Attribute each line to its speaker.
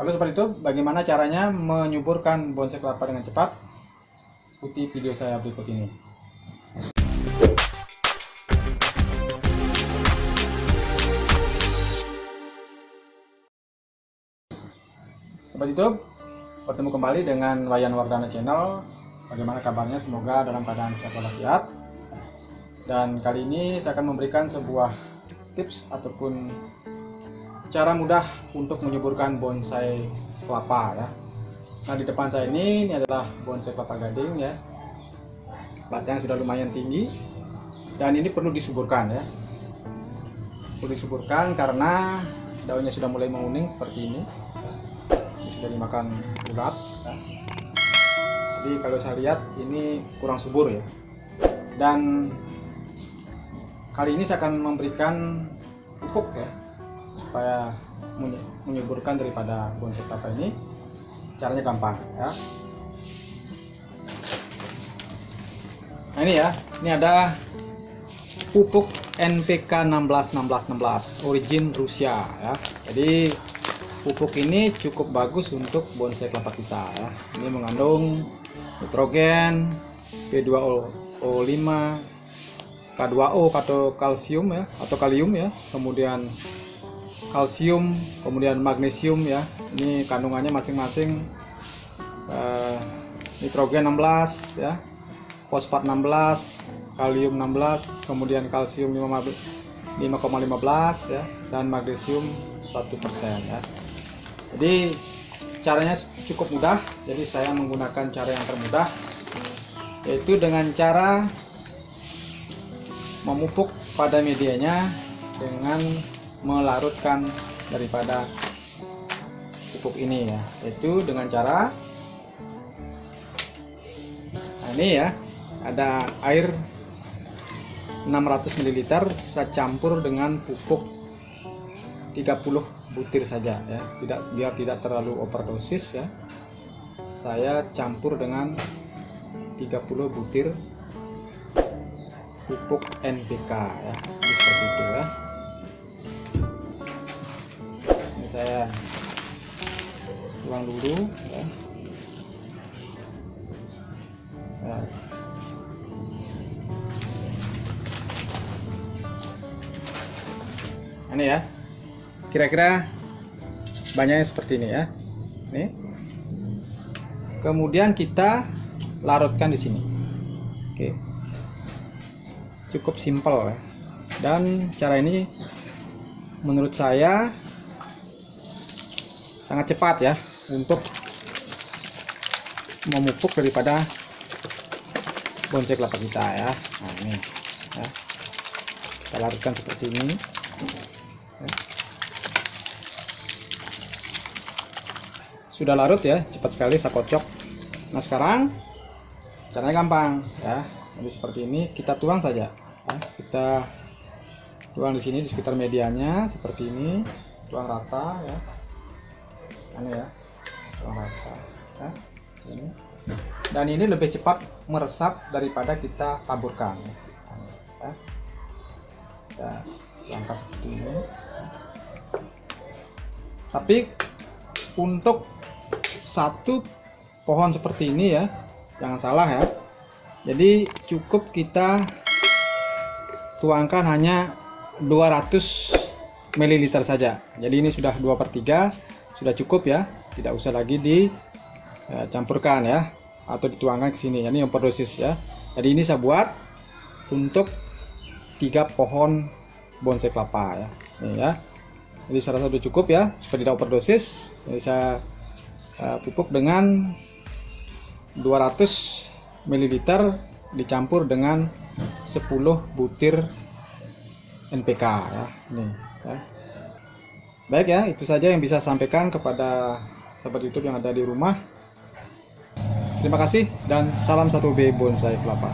Speaker 1: Lalu seperti itu, bagaimana caranya menyuburkan bonsai kelapa dengan cepat? Ikuti video saya berikut ini. Seperti itu, bertemu kembali dengan Wayan Wardana Channel. Bagaimana kabarnya? Semoga dalam keadaan sehat walafiat. Dan kali ini saya akan memberikan sebuah tips ataupun cara mudah untuk menyuburkan bonsai kelapa ya. Nah di depan saya ini ini adalah bonsai kelapa gading ya. Batang sudah lumayan tinggi dan ini perlu disuburkan ya. Perlu disuburkan karena daunnya sudah mulai menguning seperti ini. Ini sudah dimakan ulat. Ya. Jadi kalau saya lihat ini kurang subur ya. Dan kali ini saya akan memberikan pupuk ya supaya menyuburkan daripada bonsai kelapa ini. Caranya gampang ya. Nah ini ya. Ini ada pupuk NPK 161616 origin Rusia ya. Jadi pupuk ini cukup bagus untuk bonsai kelapa kita ya. Ini mengandung nitrogen P2O5 K2O atau kalsium ya atau kalium ya. Kemudian kalsium kemudian magnesium ya. Ini kandungannya masing-masing eh, nitrogen 16 ya fosfat 16 kalium 16 kemudian kalsium 5,15 ya dan magnesium 1% ya. Jadi caranya cukup mudah. Jadi saya menggunakan cara yang termudah yaitu dengan cara memupuk pada medianya dengan melarutkan daripada pupuk ini ya. Yaitu dengan cara nah ini ya ada air 600 ml saya campur dengan pupuk 30 butir saja ya. Tidak biar tidak terlalu overdosis ya. Saya campur dengan 30 butir pupuk NPK ya. Seperti itu ya saya tuang dulu ya, ya. ini ya. Kira-kira banyaknya seperti ini ya. Ini. Kemudian kita larutkan di sini. Oke. Cukup simpel ya. dan cara ini menurut saya sangat cepat ya untuk memupuk daripada bonsai kelapa kita ya nah ini ya. kita larutkan seperti ini ya. sudah larut ya cepat sekali saya kocok nah sekarang caranya gampang ya jadi seperti ini kita tuang saja ya. kita tuang di sini di sekitar medianya seperti ini tuang rata ya ini ya. Rata ya. ini. Dan ini lebih cepat meresap daripada kita taburkan. Kita langkah seperti ini. Tapi untuk satu pohon seperti ini ya jangan salah ya. Jadi cukup kita tuangkan hanya 200 ml saja. Jadi ini sudah 2 per 3 sudah cukup ya tidak usah lagi dicampurkan ya atau dituangkan ke sini. Ini yang overdosis ya. Jadi ini saya buat untuk tiga pohon bonsai kelapa ya. Ini ya. Jadi saya rasa sudah cukup ya supaya tidak overdosis jadi saya uh, pupuk dengan 200 ml dicampur dengan 10 butir NPK ya. Ini ya. Baik ya itu saja yang bisa sampaikan kepada sahabat YouTube yang ada di rumah. Terima kasih dan salam satu B bonsai kelapa